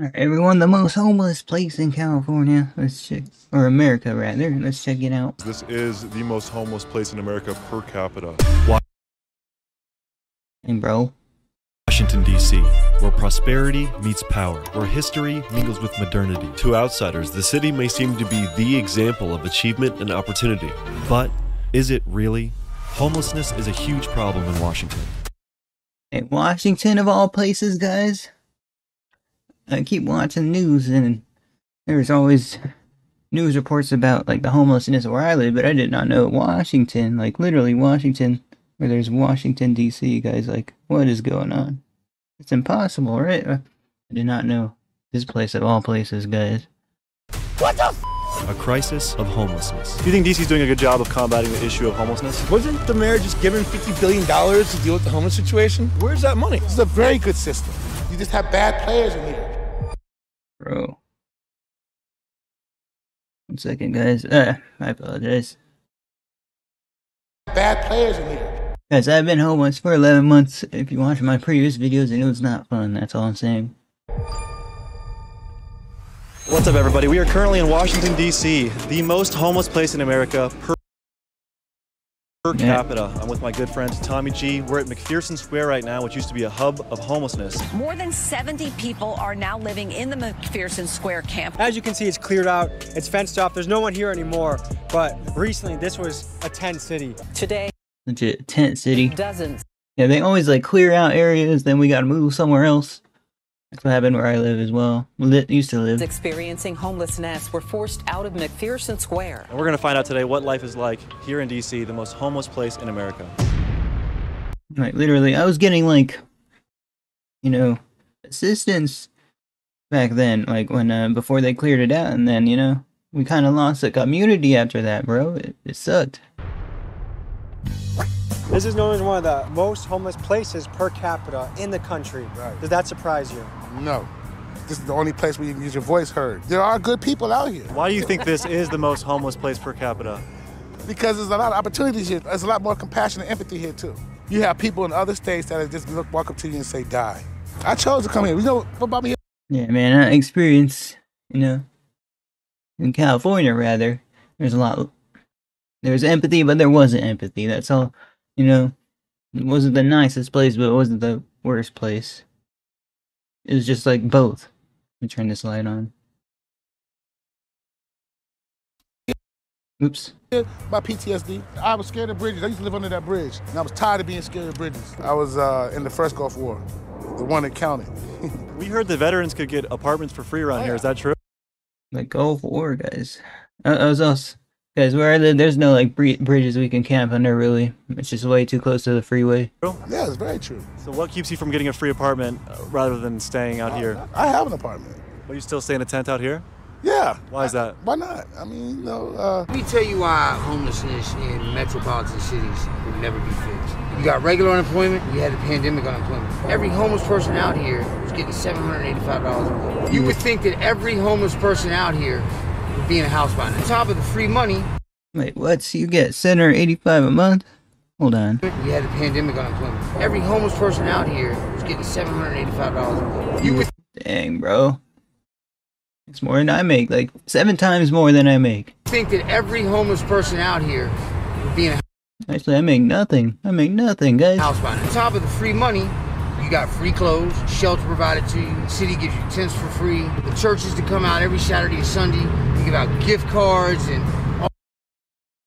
Alright, everyone, the most homeless place in California. Let's check, or America rather. Let's check it out. This is the most homeless place in America per capita. Hey, bro. Washington, D.C., where prosperity meets power, where history mingles with modernity. To outsiders, the city may seem to be the example of achievement and opportunity. But is it really? Homelessness is a huge problem in Washington. Hey, Washington of all places, guys. I keep watching news and there's always news reports about like the homelessness where I live, but I did not know Washington, like literally Washington, where there's Washington D.C. Guys, like what is going on? It's impossible, right? I did not know this place of all places, guys. What the? a crisis of homelessness. Do you think DC's doing a good job of combating the issue of homelessness? Wasn't the mayor just given $50 billion to deal with the homeless situation? Where's that money? This is a very good system. You just have bad players in here. Bro. One second, guys. Uh, I apologize. Bad players in here. Guys, I've been homeless for 11 months. If you watch my previous videos, and it was not fun. That's all I'm saying. What's up, everybody? We are currently in Washington, D.C., the most homeless place in America per, per capita. I'm with my good friend Tommy G. We're at McPherson Square right now, which used to be a hub of homelessness. More than 70 people are now living in the McPherson Square camp. As you can see, it's cleared out, it's fenced off, there's no one here anymore. But recently, this was a tent city. Today, Legit tent city. dozens Yeah, they always like clear out areas, then we gotta move somewhere else. That's what happened where I live as well. Lit used to live. experiencing homelessness were forced out of McPherson Square. And we're going to find out today what life is like here in D.C., the most homeless place in America. Like literally, I was getting like, you know, assistance back then. Like when uh, before they cleared it out, and then you know we kind of lost the community after that, bro. It, it sucked. This is known as one of the most homeless places per capita in the country. Right. Does that surprise you? No. This is the only place where you can use your voice heard. There are good people out here Why do you think this is the most homeless place per capita? because there's a lot of opportunities here. There's a lot more compassion and empathy here, too. You have people in other states that just look, walk up to you and say, die. I chose to come here. You know what brought me here? Yeah, man, I experience, you know, in California rather. There's a lot. There's empathy, but there wasn't empathy. That's all. You know, it wasn't the nicest place, but it wasn't the worst place. It was just like both. Let me turn this light on. Oops. My PTSD. I was scared of bridges. I used to live under that bridge, and I was tired of being scared of bridges. I was uh, in the first Gulf War, the one that counted. We heard the veterans could get apartments for free around here. Is that true? The Gulf War, guys. Uh, that was us. Guys, where I live, there's no like bri- bridges we can camp under, really. It's just way too close to the freeway. yeah, it's very true. So, what keeps you from getting a free apartment uh, rather than staying out here? I have an apartment. But you still stay in a tent out here? Yeah. Why is that? Why not? I mean, you know, uh, Let me tell you why homelessness in metropolitan cities will never be fixed. You got regular unemployment, you had the pandemic unemployment. Every homeless person out here was getting $785 a week. You would think that every homeless person out here would be a house by. On top of the free money, Wait, what? So you get center 85 a month? Hold on. you had a pandemic on unemployment. Every homeless person out here was getting $785 a week. You would Dang, bro. It's more than I make. Like seven times more than I make. think that every homeless person out here would be in a Actually, I make nothing. I make nothing, guys. house by now. On top of the free money, you got free clothes, shelter provided to you. The city gives you tents for free. The churches to come out every Saturday and Sunday. You give out gift cards and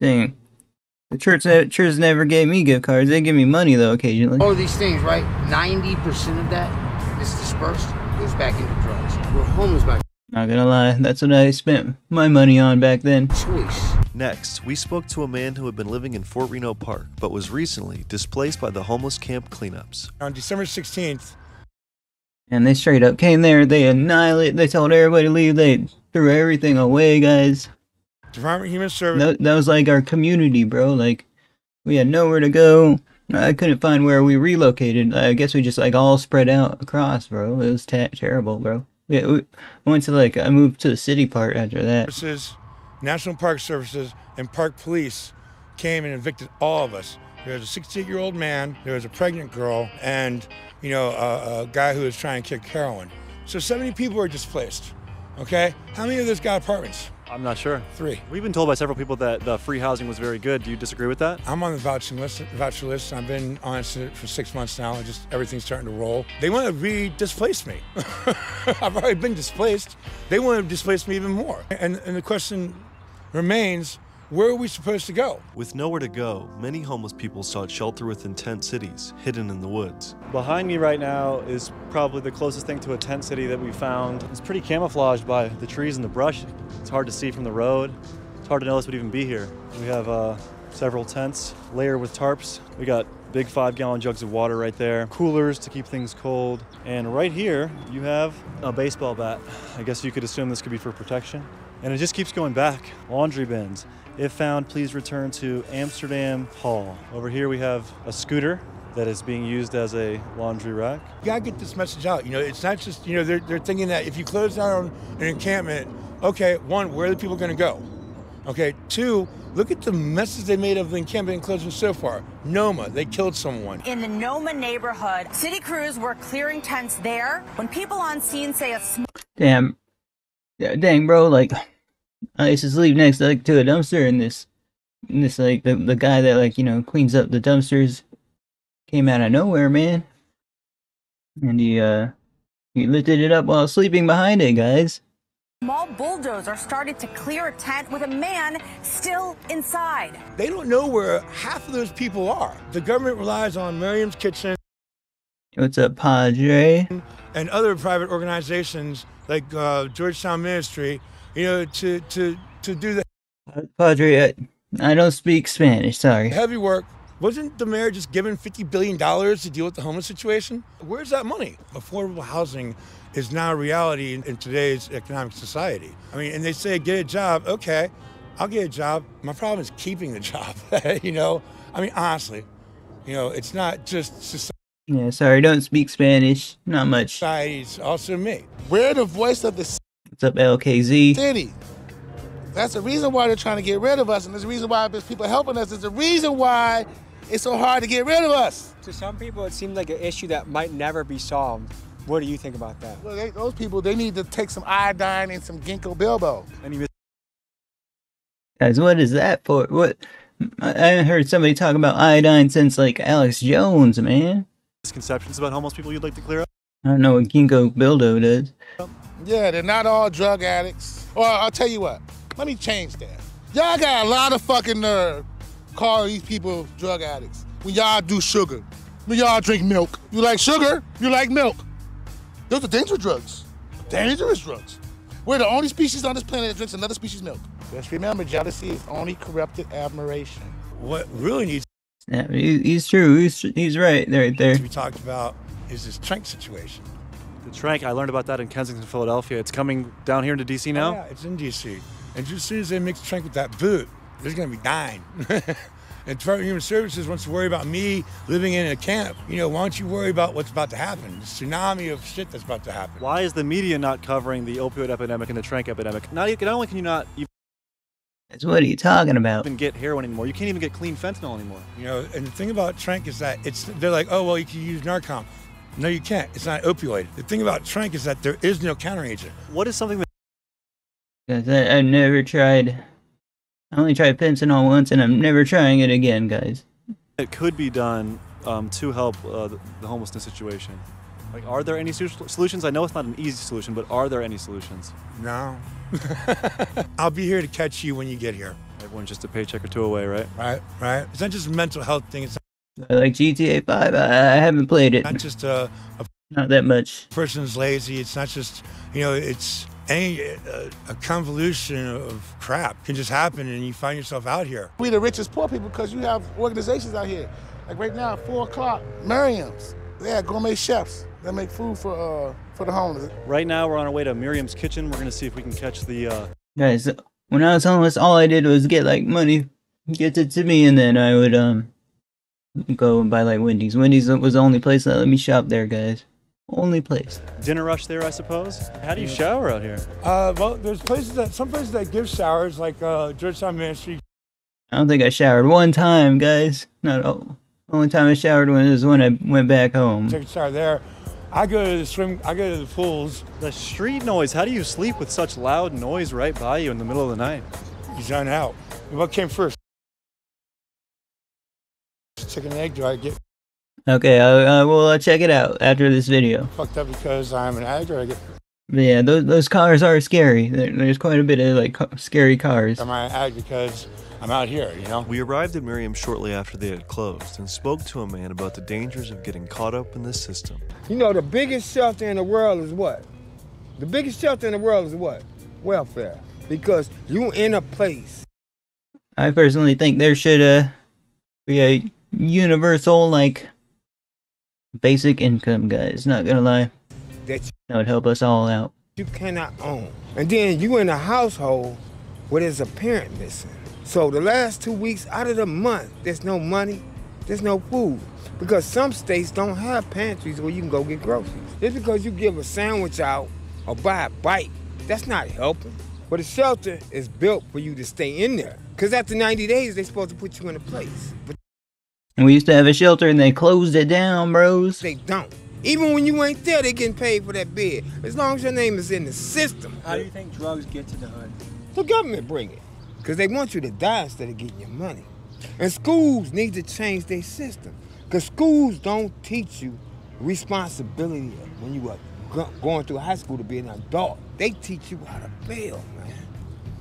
Dang. The church, uh, church never gave me gift cards. They give me money though occasionally. all these things, right? 90% of that is dispersed, goes back into drugs. We're homeless by Not gonna lie, that's what I spent my money on back then. choice. Next, we spoke to a man who had been living in Fort Reno Park but was recently displaced by the homeless camp cleanups. on December 16th, And they straight up came there. They annihilated. They told everybody to leave. They threw everything away, guys. Department of Human Services. That, that was like our community, bro. Like we had nowhere to go. I couldn't find where we relocated. I guess we just like all spread out across, bro. It was ta- terrible, bro. Yeah, we I went to like I moved to the city part after that. Services, National Park Services, and Park Police came and evicted all of us. There was a 68-year-old man, there was a pregnant girl, and you know a, a guy who was trying to kick heroin. So 70 people were displaced. Okay? How many of those got apartments? I'm not sure. Three. We've been told by several people that the free housing was very good. Do you disagree with that? I'm on the voucher list. Voucher list. I've been on it for six months now. Just everything's starting to roll. They want to re-displace me. I've already been displaced. They want to displace me even more. And, and the question remains: Where are we supposed to go? With nowhere to go, many homeless people sought shelter within tent cities, hidden in the woods. Behind me right now is probably the closest thing to a tent city that we found. It's pretty camouflaged by the trees and the brush. It's hard to see from the road. It's hard to know this would even be here. We have uh, several tents layered with tarps. We got big five gallon jugs of water right there, coolers to keep things cold. And right here, you have a baseball bat. I guess you could assume this could be for protection. And it just keeps going back. Laundry bins. If found, please return to Amsterdam Hall. Over here we have a scooter that is being used as a laundry rack. You gotta get this message out. You know, it's not just you know they're, they're thinking that if you close down an encampment, okay, one, where are the people gonna go? Okay, two, look at the messes they made of the encampment closing so far. NoMa, they killed someone. In the NoMa neighborhood, city crews were clearing tents there when people on scene say a Damn. Yeah, dang, bro. Like, I used to sleep next like to a dumpster, and this, and this like the the guy that like you know cleans up the dumpsters came out of nowhere, man. And he uh he lifted it up while sleeping behind it, guys. small bulldozer started to clear a tent with a man still inside. They don't know where half of those people are. The government relies on Miriam's Kitchen What's up, Padre? and other private organizations like uh, Georgetown Ministry, you know, to to to do the uh, Padre, I, I don't speak Spanish. Sorry. heavy work. Wasn't the mayor just given $50 billion to deal with the homeless situation? Where's that money? Affordable housing is now a reality in, in today's economic society. I mean, and they say get a job. Okay, I'll get a job. My problem is keeping the job. you know, I mean, honestly, you know, it's not just society. Yeah, sorry, don't speak Spanish. Not much. Society's also me. We're the voice of the What's up, LKZ? city. That's the reason why they're trying to get rid of us, and there's the reason why there's people helping us. There's the reason why it's so hard to get rid of us. To some people, it seems like an issue that might never be solved. What do you think about that? Well, they, those people, they need to take some iodine and some ginkgo biloba. Any Guys, what is that for? What? I I haven't heard somebody talk about iodine since like Alex Jones, man. misconceptions about homeless people you'd like to clear up? I don't know what Ginkgo Bildo does. Yeah, they're not all drug addicts. Or I'll tell you what, let me change that. Y'all got a lot of fucking nerve calling these people drug addicts when y'all do sugar, when y'all drink milk. You like sugar, you like milk. Those are dangerous drugs. Dangerous drugs. We're the only species on this planet that drinks another species' milk. Just remember, jealousy is only corrupted admiration. What really needs Yeah, he's true. He's he's right there, right there. to be talked about is this Trank situation. The Trank, I learned about that in Kensington, Philadelphia. It's coming down here into DC oh, now. Oh, yeah, it's in DC. And just as soon as they mix Trank with that boot, there's going to be dying. and Department of Human Services wants to worry about me living in a camp. You know, why don't you worry about what's about to happen? The tsunami of shit that's about to happen. Why is the media not covering the opioid epidemic and the Trank epidemic? Not, not only can you not That's what are you talking about? even get heroin anymore, you can't even get clean fentanyl anymore. You know, and the thing about Trank is that it's they're like, oh well, you can use Narcan. No, you can't. It's not opioid. The thing about Trank is that there is no counteragent. What is something that 'Cause I, I've never tried. I only tried fentanyl once, and I'm never trying it again, guys. it could be done um, to help uh, the, the homelessness situation? Like, are there any solutions? I know it's not an easy solution, but are there any solutions? No. I'll be here to catch you when you get here. Everyone's just a paycheck or two away, right? Right, right. It's not just a mental health thing. It's I like GTA 5. I, I haven't played it. not just a, a Not that much. person's lazy. It's not just, you know, it's any a, a convolution of crap can just happen, and you find yourself out here. We the richest poor people because you have organizations out here. Like right now, at four o'clock, Miriam's. They have gourmet chefs that make food for uh for the homeless. Right now, we're on our way to Miriam's Kitchen. We're going to see if we can catch the. Uh, Guys, when I was homeless, all I did was get like money, get it to me, and then I would um go and buy like Wendy's. Wendy's was the only place that let me shop there, guys. Only place. dinner rush there, I suppose. How do you shower out here? Uh, well, there's places that some places that give showers, like uh, Georgetown Ministry. I don't think I showered one time, guys. Not all. Only time I showered was when I went back home. Take a shower there. I go to the swim. I go to the pools. The street noise. How do you sleep with such loud noise right by you in the middle of the night? You zone out. What came first? Chicken and egg. Do I get Okay, I, I will uh, check it out after this video. fucked up because I'm an addict, or I get yeah, those those cars are scary. There's quite a bit of like scary cars. am I an addict because I'm out here? You know. We arrived at Miriam shortly after they had closed and spoke to a man about the dangers of getting caught up in this system. You know, the biggest shelter in the world is what? The biggest shelter in the world is what? Welfare. Because you in a place. I personally think there should uh be a universal like basic income, guys. Not gonna lie, that that would help us all out. you cannot own. And then you in a household where there's a parent missing. So the last two weeks out of the month, there's no money, there's no food. Because some states don't have pantries where you can go get groceries. Just because you give a sandwich out or buy a bite, that's not helping. But a shelter is built for you to stay in there. Because after 90 days, they're supposed to put you in a place. But And we used to have a shelter and they closed it down, bros. they don't. Even when you ain't there, they getting paid for that bed. As long as your name is in the system. How do you think drugs get to the hood? The government bring it. Because they want you to die instead of getting your money. And schools need to change their system. Because schools don't teach you responsibility when you are go- going through high school to be an adult. They teach you how to fail, man.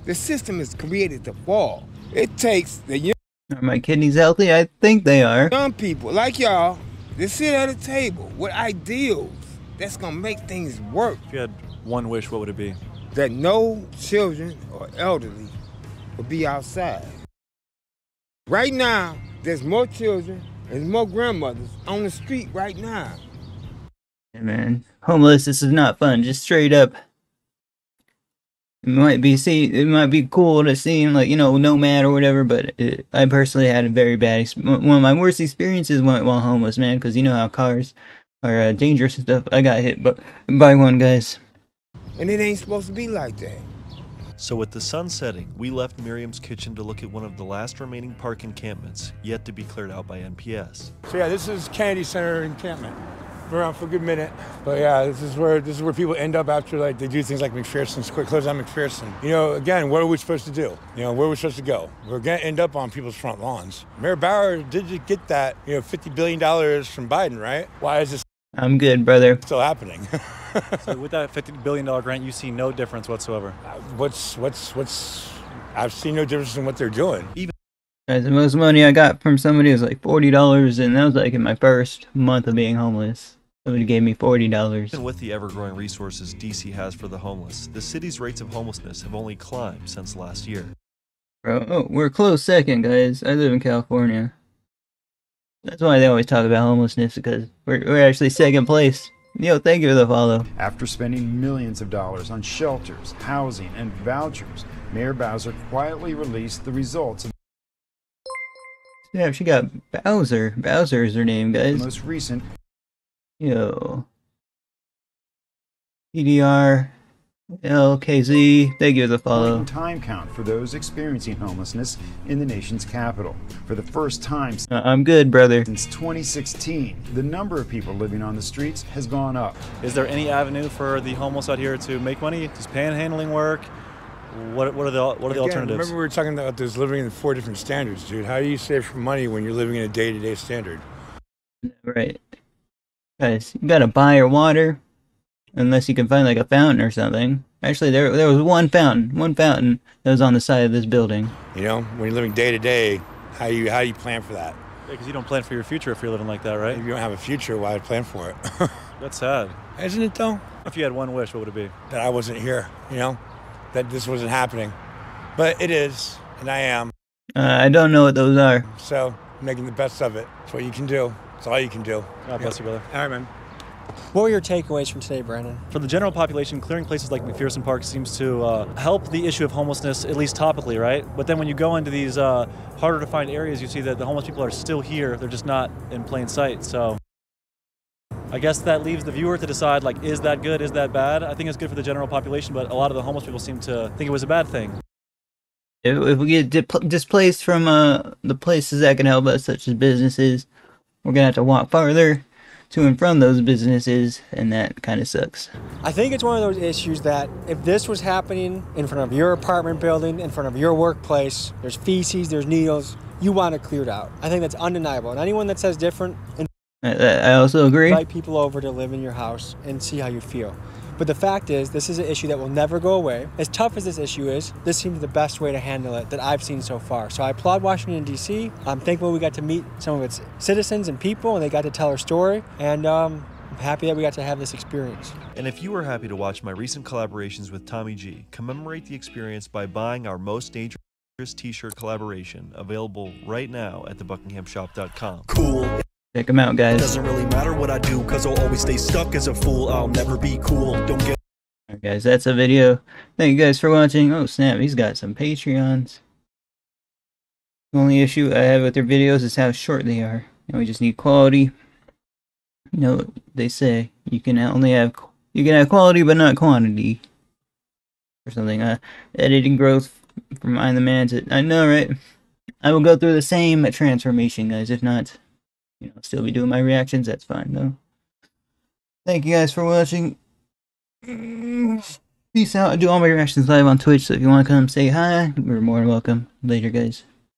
The system is created to fall. It takes the young Are my kidneys healthy? I think they are. Some people like y'all they sit at a table with ideals that's going to make things work. If you had one wish, what would it be? that no children or elderly would be outside. Right now, there's more children and more grandmothers on the street right now. Yeah, man, homeless. This is not fun. Just straight up. It might be see. It might be cool to seem like you know nomad or whatever, but it, I personally had a very bad. Ex- one of my worst experiences went while homeless, man. Because you know how cars are uh, dangerous and stuff. I got hit, but by one, guys. And it ain't supposed to be like that. So, with the sun setting, we left Miriam's kitchen to look at one of the last remaining park encampments yet to be cleared out by NPS. So yeah, this is Kennedy Center encampment. Been around for a good minute, but yeah, this is where this is where people end up after like they do things like McPherson's quick close down McPherson. You know, again, what are we supposed to do? You know, where are we supposed to go? We're gonna end up on people's front lawns. Mayor Bowser did you get that? You know, fifty billion dollars from Biden, right? Why is this I'm good, brother. still happening? So with that fifty billion dollar grant, you see no difference whatsoever. Uh, what's what's what's? I've seen no difference in what they're doing. Guys, uh, the most money I got from somebody was like forty dollars, and that was like in my first month of being homeless. Somebody gave me forty dollars. Even with the ever growing resources DC has for the homeless, the city's rates of homelessness have only climbed since last year. Bro, oh, we're close second, guys. I live in California. That's why they always talk about homelessness because we're, we're actually second place. Yo, thank you for the follow. After spending millions of dollars on shelters, housing, and vouchers, Mayor Bowser quietly released the results of Yeah, she got Bowser. Bowser is her name, the guys. most recent Yo. PDR, LKZ, thank you for the follow. point time count for those experiencing homelessness in the nation's capital. For the first time Uh, I'm good, brother. since 2016, the number of people living on the streets has gone up. Is there any avenue for the homeless out here to make money? Does panhandling work? What, what are the what are the alternatives? Remember we were talking about this living in four different standards, dude. How do you save for money when you're living in a day-to-day standard? Right. Guys, you gotta buy your water. Unless you can find like a fountain or something. Actually, there there was one fountain, one fountain that was on the side of this building. You know, when you're living day to day, how you how you plan for that? Because you don't plan for your future if you're living like that, right? If you don't have a future, why plan for it? That's sad. Isn't it though? If you had one wish, what would it be? That I wasn't here, you know, that this wasn't happening, but it is, and I am. Uh, I don't know what those are. So making the best of it. That's what you can do. It's all you can do. God bless you, brother. All right, man. What were your takeaways from today, Brandon? For the general population, clearing places like McPherson Park seems to uh, help the issue of homelessness, at least topically, right? But then when you go into these uh, harder to find areas, you see that the homeless people are still here. They're just not in plain sight. So I guess that leaves the viewer to decide, like, is that good? Is that bad? I think it's good for the general population, but a lot of the homeless people seem to think it was a bad thing. If, if we get dip- displaced from uh, the places that can help us, such as businesses, we're gonna have to walk farther to and from those businesses, and that kind of sucks. I think it's one of those issues that if this was happening in front of your apartment building, in front of your workplace, there's feces, there's needles, you want it cleared out. I think that's undeniable. And anyone that says different, I, I also agree. invite people over to live in your house and see how you feel. But the fact is, this is an issue that will never go away. As tough as this issue is, this seems the best way to handle it that I've seen so far. So I applaud Washington, D.C. I'm thankful we got to meet some of its citizens and people, and they got to tell our story. And um, I'm happy that we got to have this experience. And if you were happy to watch my recent collaborations with Tommy G, commemorate the experience by buying our Most Dangerous t-shirt collaboration, available right now at thebuckinghamshop.com. Cool. Check them out, guys. Doesn't really matter what I do, cause I'll always stay stuck as a fool. I'll never be cool. Don't get Alright, guys, that's a video. Thank you guys for watching. Oh, snap, he's got some Patreons. The only issue I have with their videos is how short they are. And we just need quality. You know, what they say you can only have you can have quality but not quantity. Or something. Uh, editing growth from I'm the man to I know, right? I will go through the same transformation, guys. If not, you know, still be doing my reactions. That's fine, though. Thank you guys for watching. Peace out. I do all my reactions live on Twitch, so if you want to come say hi, you're more than welcome. Later, guys.